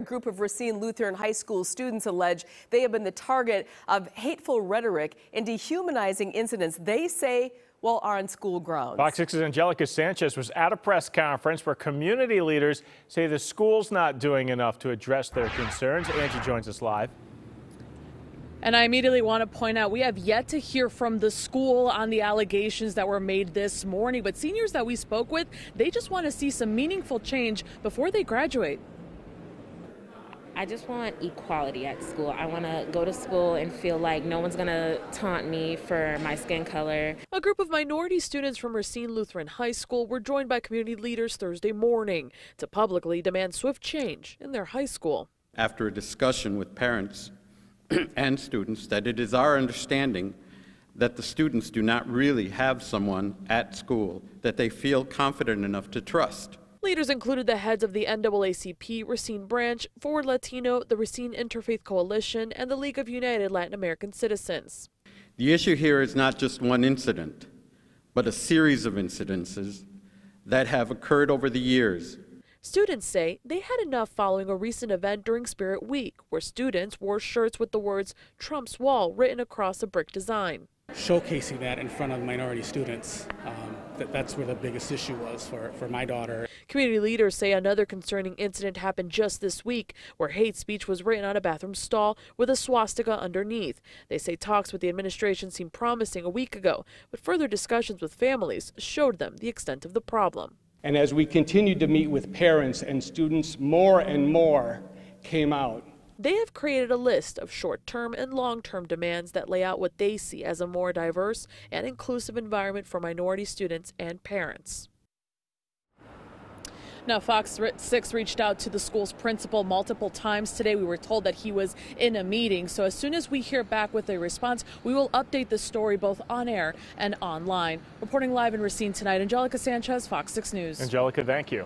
A group of Racine Lutheran High School students allege they have been the target of hateful rhetoric and dehumanizing incidents they say well are on school grounds. Fox 6's Angelica Sanchez was at a press conference where community leaders say the school's not doing enough to address their concerns. Angie joins us live. And I immediately want to point out we have yet to hear from the school on the allegations that were made this morning. But seniors that we spoke with, they just want to see some meaningful change before they graduate. I just want equality at school. I want to go to school and feel like no one's going to taunt me for my skin color. A group of minority students from Racine Lutheran High School were joined by community leaders Thursday morning to publicly demand swift change in their high school. After a discussion with parents and students, that it is our understanding that the students do not really have someone at school that they feel confident enough to trust. Leaders included the heads of the NAACP Racine Branch, Forward Latino, the Racine Interfaith Coalition, and the League of United Latin American Citizens. The issue here is not just one incident, but a series of incidences that have occurred over the years. Students say they had enough following a recent event during Spirit Week, where students wore shirts with the words Trump's Wall written across a brick design showcasing that in front of minority students. Um, that, that's where the biggest issue was for, for my daughter. Community leaders say another concerning incident happened just this week where hate speech was written on a bathroom stall with a swastika underneath. They say talks with the administration seemed promising a week ago, but further discussions with families showed them the extent of the problem. And as we continued to meet with parents and students, more and more came out they have created a list of short term and long term demands that lay out what they see as a more diverse and inclusive environment for minority students and parents. Now, Fox 6 reached out to the school's principal multiple times today. We were told that he was in a meeting. So, as soon as we hear back with a response, we will update the story both on air and online. Reporting live in Racine tonight, Angelica Sanchez, Fox 6 News. Angelica, thank you.